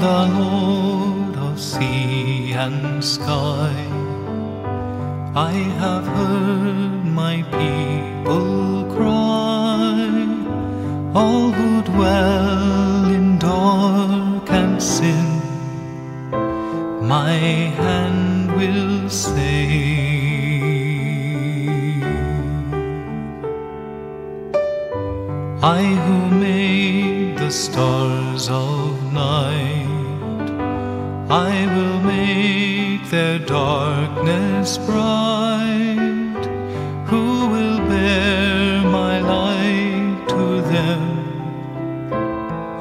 the Lord of sea and sky, I have heard my people cry, all who dwell in dark and sin, my hand will save. I who made the stars of night, I will make their darkness bright. Who will bear my light to them?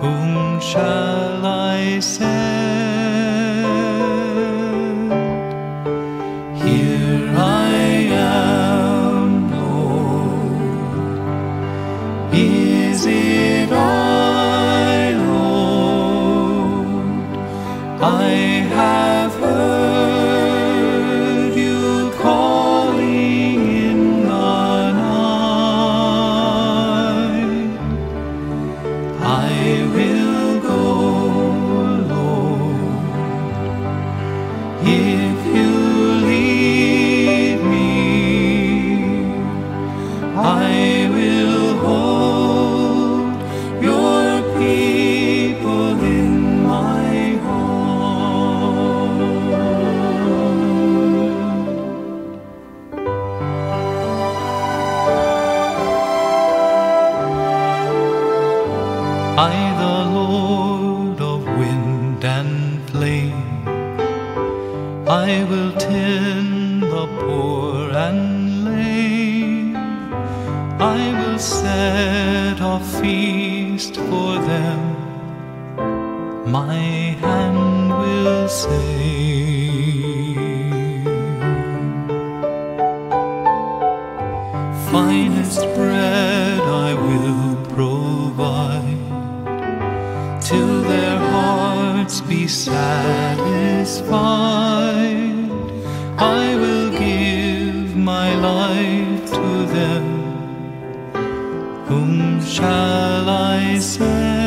Whom shall I send? I have I, the Lord of wind and flame, I will tend the poor and lame. I will set a feast for them. My hand will save. Hearts be satisfied. I will give my life to them. Whom shall I send?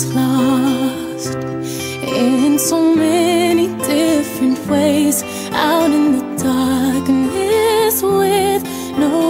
Was lost in so many different ways, out in the darkness with no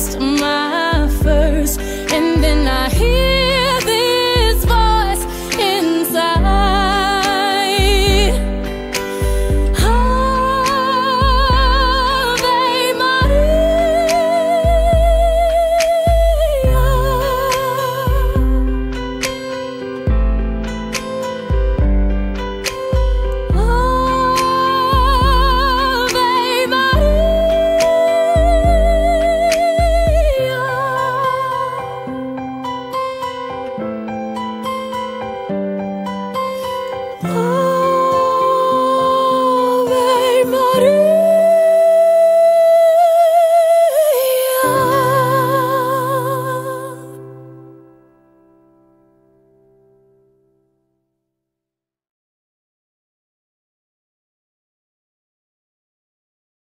kissed my first, and then I hear.